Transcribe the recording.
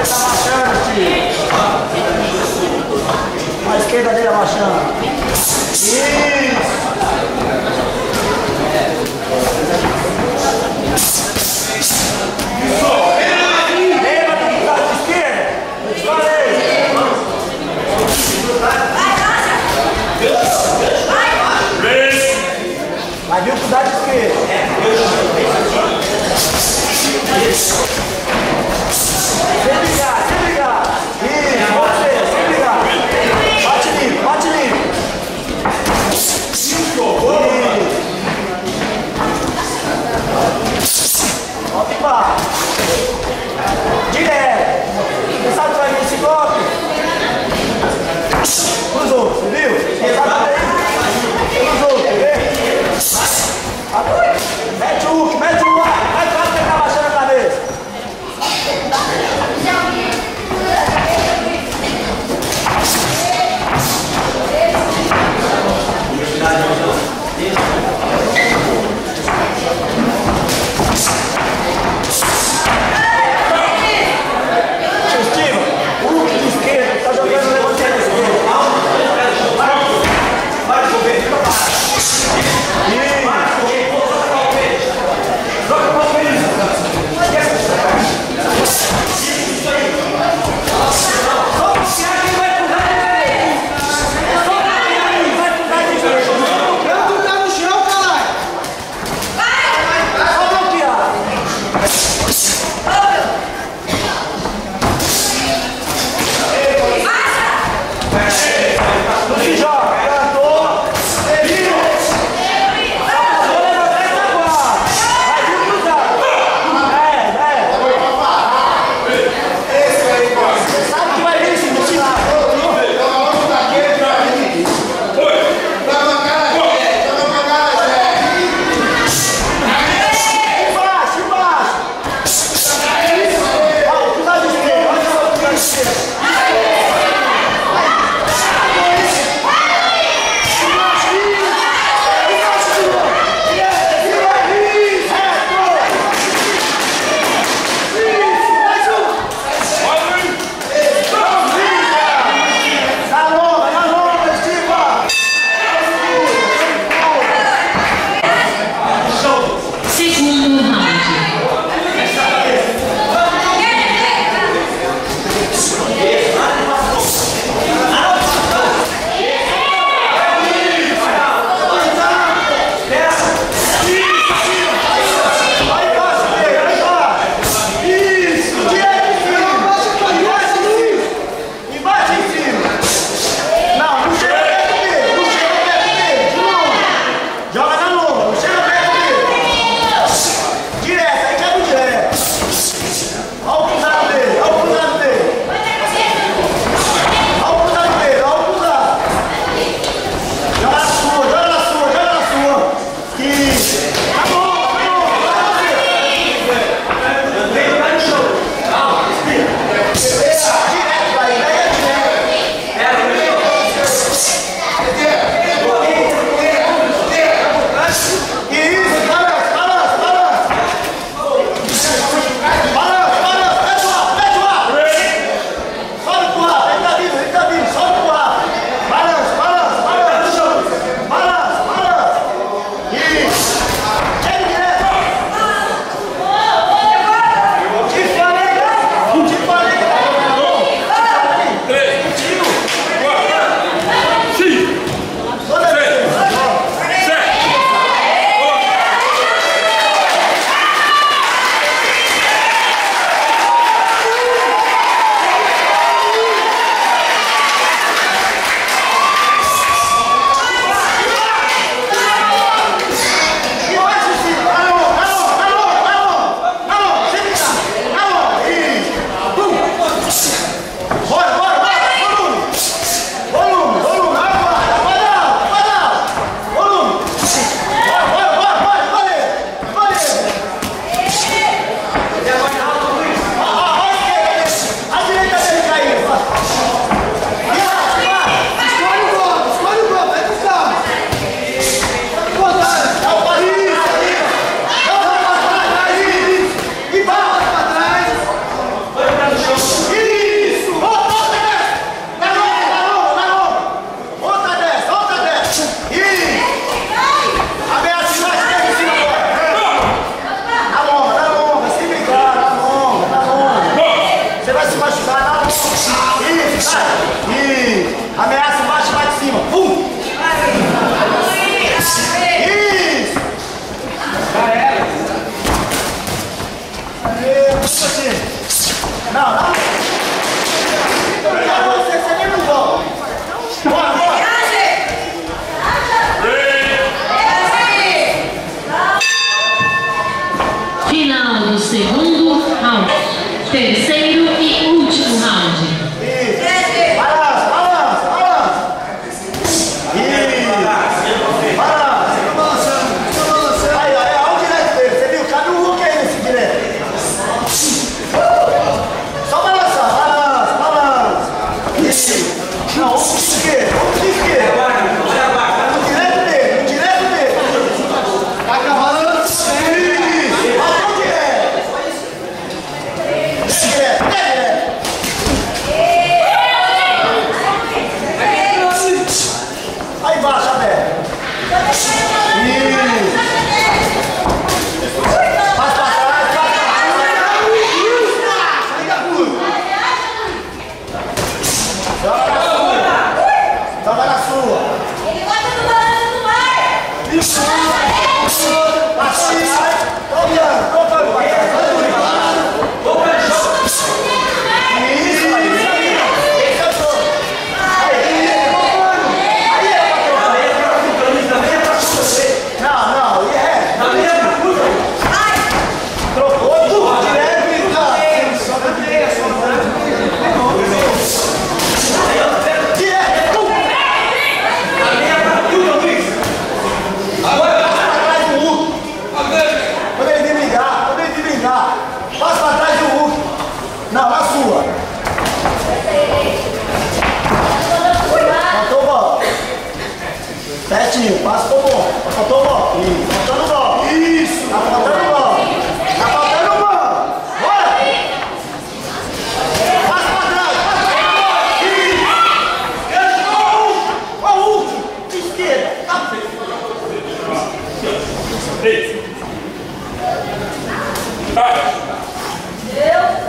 abaixando, tio. Amen. Terceiro Certinho, passa pro bom. Faltou bola. Isso, faltando bola. Isso, tá faltando bola. Tá faltando bola. Bora! Passa pra trás, passa pra trás. Isso. Ó o último. Esquerda. Tá Três. Vai. Eu?